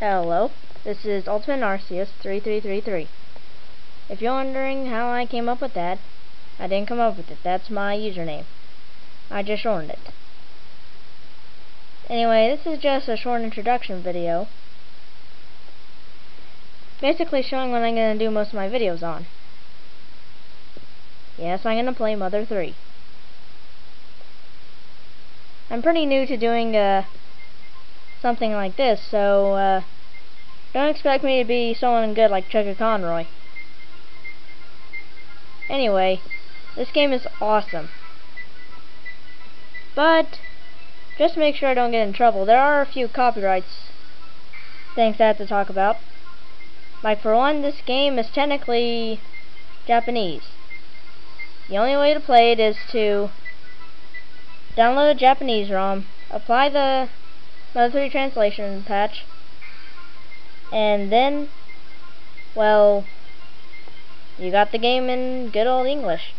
Hello, this is Ultimate Arceus 3333. If you're wondering how I came up with that, I didn't come up with it. That's my username. I just shortened it. Anyway, this is just a short introduction video. Basically showing what I'm going to do most of my videos on. Yes, I'm going to play Mother 3. I'm pretty new to doing uh, something like this, so uh, don't expect me to be someone good like Chugga Conroy. Anyway, this game is awesome. But, just make sure I don't get in trouble, there are a few copyrights things I have to talk about. Like, for one, this game is technically Japanese. The only way to play it is to download a Japanese ROM, apply the Mother 3 translation patch, and then, well, you got the game in good old English.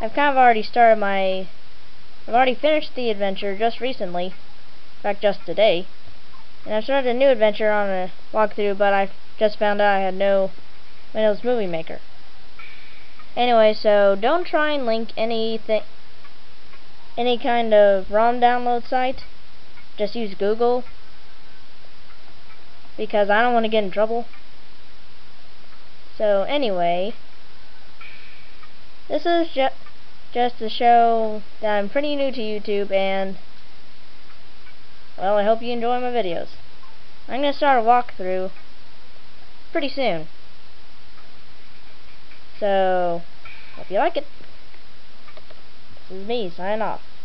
I've kind of already started my, I've already finished the adventure just recently, in fact just today, and I've started a new adventure on a walkthrough, but I just found out I had no Windows Movie Maker. Anyway, so don't try and link anything any kind of ROM download site, just use Google because I don't want to get in trouble. So anyway, this is ju just to show that I'm pretty new to YouTube and well, I hope you enjoy my videos. I'm going to start a walkthrough pretty soon. So, hope you like it. This is me, sign off.